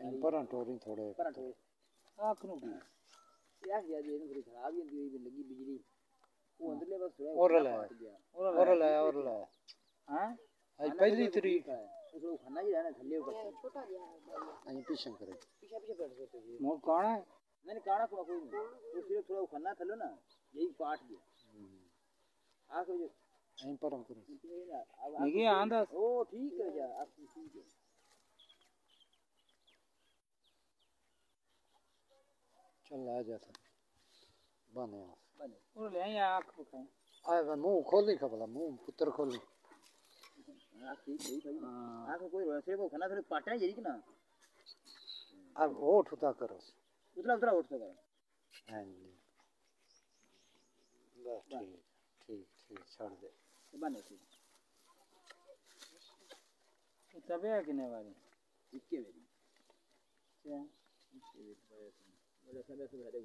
इन परां टोरी थोड़े परां टोरी आख नु की यार यार ये थोड़ी खराब ही होंदी लगी बिजली। वो अंदरले बस थोड़ा और ले और ले और ले। हाँ? आज पहली तरीक। है उसको खाना ही रहना थल्ले ऊपर छोटा दिया अई पीछे करे। पीछे पीछे बैठ गए थे मोर काना है नहीं काना को कोई नहीं वो सिर्फ़ थोड़ा खाना थल्लो ना यही पाट गया आख जो अई परम करे निगे आंदा ओ ठीक है जा आप ठीक है। चल आ जा था। बने बने। और ले आई आँख बुखाए आए मुँह खोली खबला मुँह पुत्र खोली ठीक आँख कोई वैसे वो खाना थोड़े पाटे जरी कि ना? अब होठ उठा करो उतला उतला उठ सके हाँ जी। बस ठीक ठीक ठीक छोड़ दे। Chyba nie ty. U tobie jak nie wali? Hiç yemedim. Sen? Hiç yemedim. Böyle sana sana da